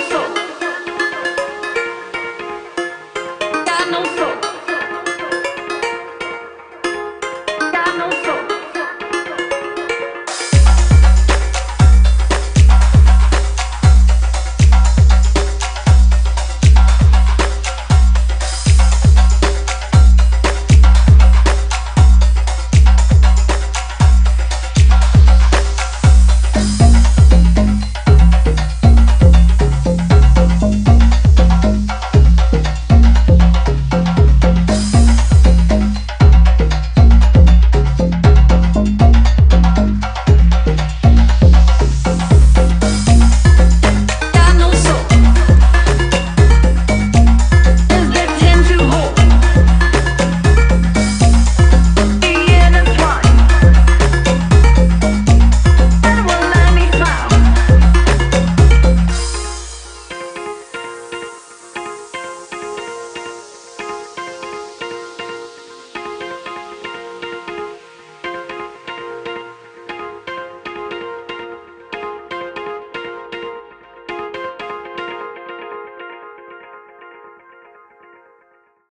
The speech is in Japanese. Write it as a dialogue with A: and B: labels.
A: そう